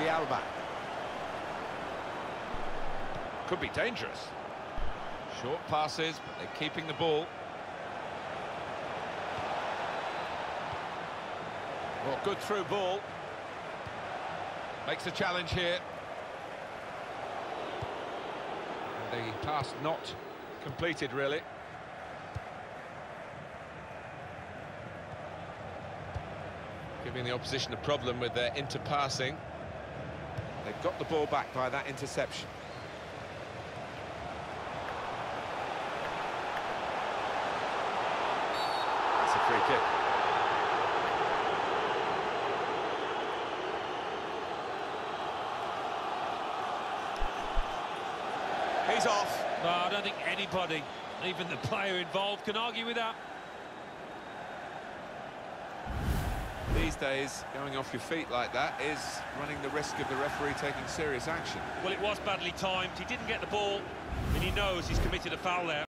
Villalba. Could be dangerous. Short passes, but they're keeping the ball. Well, good through ball. Makes a challenge here. The pass not completed, really. Giving the opposition a problem with their interpassing. They've got the ball back by that interception. It's a free kick. He's off. No, I don't think anybody, even the player involved, can argue with that. Days, going off your feet like that is running the risk of the referee taking serious action. Well, it was badly timed. He didn't get the ball, and he knows he's committed a foul there.